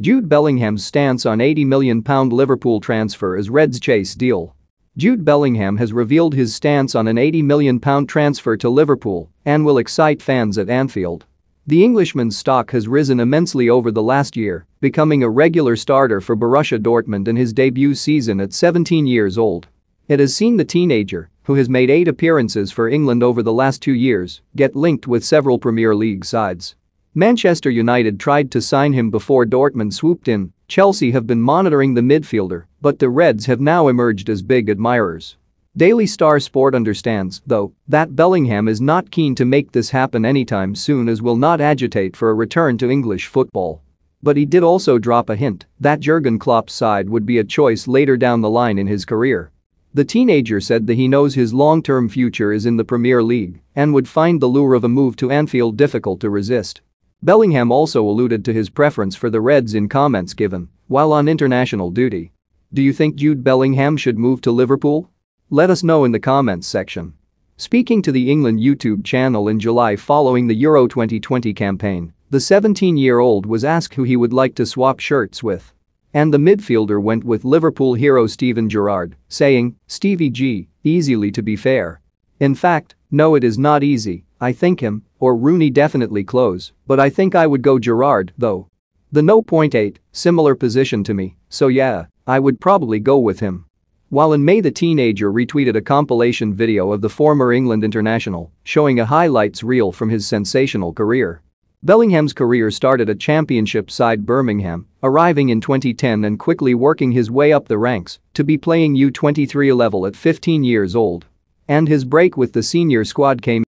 Jude Bellingham's stance on £80 million Liverpool transfer as Reds chase deal. Jude Bellingham has revealed his stance on an £80 million transfer to Liverpool and will excite fans at Anfield. The Englishman's stock has risen immensely over the last year, becoming a regular starter for Borussia Dortmund in his debut season at 17 years old. It has seen the teenager, who has made eight appearances for England over the last two years, get linked with several Premier League sides. Manchester United tried to sign him before Dortmund swooped in, Chelsea have been monitoring the midfielder, but the Reds have now emerged as big admirers. Daily Star Sport understands, though, that Bellingham is not keen to make this happen anytime soon as will not agitate for a return to English football. But he did also drop a hint that Jurgen Klopp's side would be a choice later down the line in his career. The teenager said that he knows his long-term future is in the Premier League and would find the lure of a move to Anfield difficult to resist. Bellingham also alluded to his preference for the Reds in comments given while on international duty. Do you think Jude Bellingham should move to Liverpool? Let us know in the comments section. Speaking to the England YouTube channel in July following the Euro 2020 campaign, the 17-year-old was asked who he would like to swap shirts with. And the midfielder went with Liverpool hero Steven Gerrard, saying, Stevie G, easily to be fair. In fact, no it is not easy, I think him, or Rooney definitely close, but I think I would go Gerrard, though. The no point eight, similar position to me, so yeah, I would probably go with him. While in May the teenager retweeted a compilation video of the former England international, showing a highlights reel from his sensational career. Bellingham's career started at championship side Birmingham, arriving in 2010 and quickly working his way up the ranks to be playing U23 level at 15 years old. And his break with the senior squad came